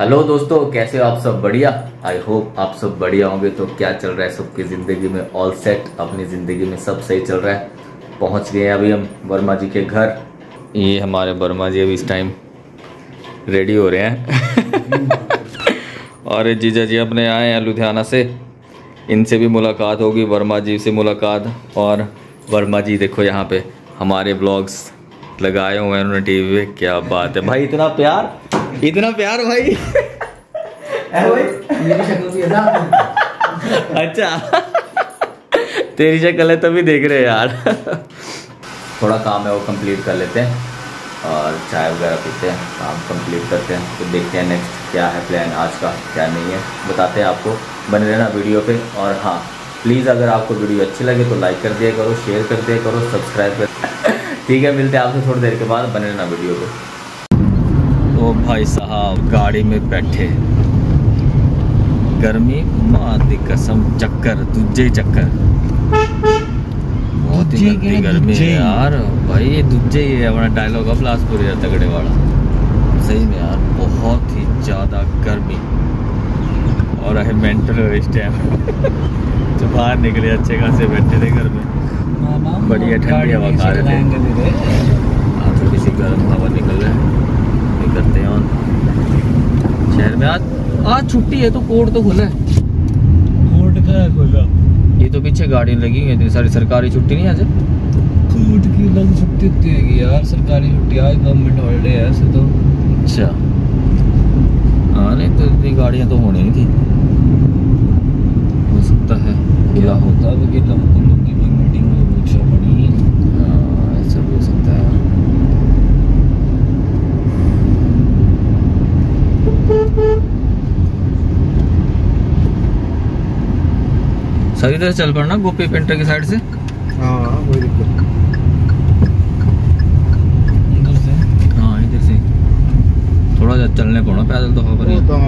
Hello दोस्तों, कैसे हो आप सब? बढ़िया। आई होप आप सब बढ़िया होंगे। तो क्या चल रहा है सबकी ज़िंदगी में? ऑल सेट अपनी ज़िंदगी में सब सही चल रहा है? पहुँच गए हैं अभी हम वर्मा जी के घर। ये हमारे वर्मा जी अभी इस टाइम रेडी हो रहे हैं। और जीजा जी अपने आए हैं लुधियाना से। इनसे भी मुलाकात होगी, वर्मा जी से मुलाकात। और वर्मा जी देखो यहाँ पे हमारे ब्लॉग्स लगाए हुए हैं उन्होंने टीवी पे। क्या बात है। भाई, इतना प्यार? इतना प्यार भाई। अच्छा। तेरी शक्ल है तभी देख रहे हैं यार। थोड़ा काम है वो कंप्लीट कर लेते हैं और चाय वगैरह पीते हैं। काम कंप्लीट करते हैं। तो देखते हैं नेक्स्ट क्या है प्लान आज का क्या नहीं है। बताते हैं आपको। बने रहना वीडियो पे। और हाँ प्लीज़ अगर आपको वीडियो अच्छी लगे तो लाइक कर दिया करो शेयर कर दिया करो सब्सक्राइब कर ठीक है मिलते हैं आपसे थोड़ी देर के बाद। बने रहना वीडियो पे। तो भाई साहब गाड़ी में बैठे। गर्मी माँ दी कसम चक्कर दूजे चक्कर। बहुत ही गंदी गर्मी है यार। भाई ये दूजे ही है अपना डायलॉग है बिलासपुर तगड़े वाला। सही में यार बहुत ही ज़्यादा गर्मी। और है मेंटल इस टाइम तो बाहर निकले अच्छे खासे बैठे थे घर में। बढ़िया ठंडी हवा खा रहे थे। हाँ थोड़ी सी गर्म हवा निकल रहा है ये करते हैं ऑन शहर में आज आज छुट्टी है तो कोर्ट तो खुला है। कोर्ट का खोला। ये तो पीछे गाड़ी लगी है इतनी सारी सरकारी छुट्टी नहीं आज? कोर्ट की लग छुट्टी होती है यार सरकारी छुट्टी आज गवर्नमेंट हॉलीडे है ऐसे तो। अच्छा। हाँ नहीं तो इतनी गाड़ियाँ तो होनी नहीं थी। हो सकता है क्या हो होता? है कि लोगों लोग की मीटिंग में पूछा पड़ी हाँ, ऐसा भी हो सकता है सर इधर चल पड़ना गोपी पेंटर की साइड से? हाँ कोई दिक्कत इधर से? हाँ इधर से। थोड़ा जा चलने पड़ना पैदल तो खबर तो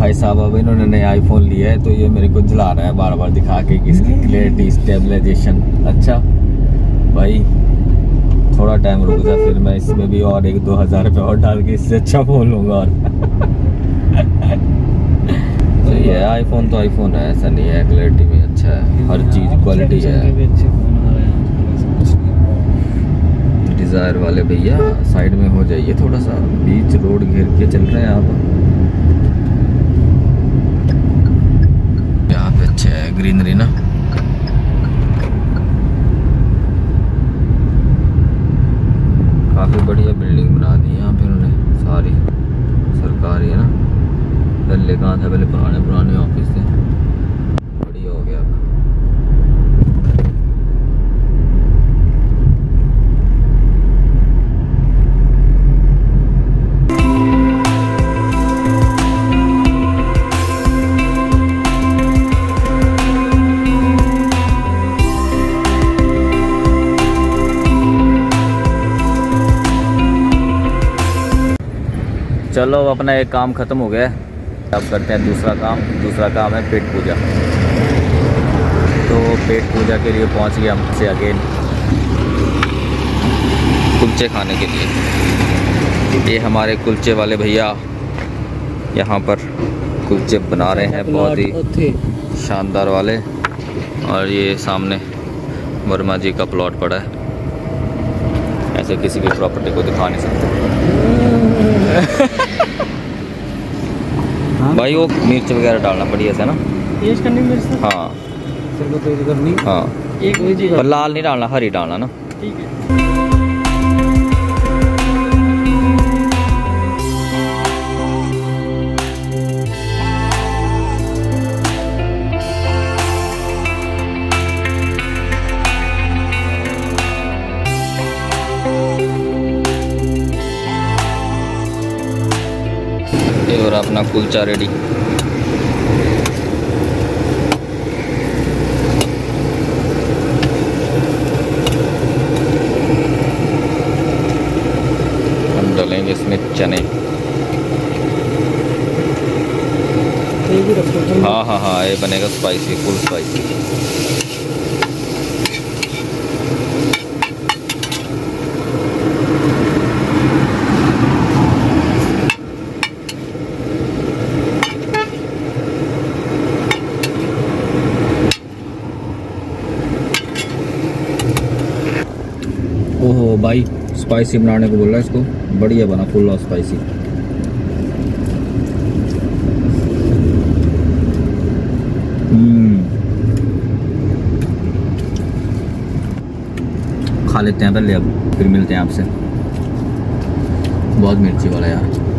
भाई साहब अब इन्होंने नया आईफोन लिया है तो ये मेरे को जला रहा है बार बार दिखा के कि इसकी क्लियरिटी स्टेबलाइजेशन अच्छा भाई थोड़ा टाइम रुक जा फिर मैं इसमें भी और एक दो हज़ार रुपये और डाल के इससे अच्छा फ़ोन लूँगा और। तो ये आईफोन तो आईफोन है ऐसा नहीं है क्लियरिटी भी अच्छा है हर चीज़ क्वालिटी है। डिज़ायर वाले भैया साइड में हो जाइए थोड़ा सा बीच रोड घेर के चल रहे हैं आप यहाँ पे अच्छा है ग्रीनरी ना काफ़ी बढ़िया बिल्डिंग बना दी यहाँ पे उन्होंने, सारी, सरकारी है ना। पहले कहाँ था? पहले पुराने पुराने ऑफ़िस थे। चलो अब अपना एक काम ख़त्म हो गया है। अब करते हैं दूसरा काम। दूसरा काम है पेट पूजा। तो पेट पूजा के लिए पहुँच गए हम से अगेन। कुलचे खाने के लिए। ये हमारे कुलचे वाले भैया यहाँ पर कुलचे बना रहे हैं बहुत ही शानदार वाले। और ये सामने वर्मा जी का प्लॉट पड़ा है। ऐसे किसी भी प्रॉपर्टी को दिखा नहीं सकते। भाई वो मिर्च वगैरह डालना बढ़िया से ना? तेज करनी मिर्च हाँ। तेज करनी। हाँ। एक लाल नहीं डालना हरी डालना ना। ठीक है। रहा अपना कुलचा रेडी हम डालेंगे इसमें चने। हाँ हाँ हाँ ये बनेगा स्पाइसी फुल स्पाइसी भाई स्पाइसी बनाने को बोल रहा है इसको। बढ़िया बना फुल स्पाइसी खा लेते हैं पहले अब, फिर मिलते हैं आपसे। बहुत मिर्ची वाला यार।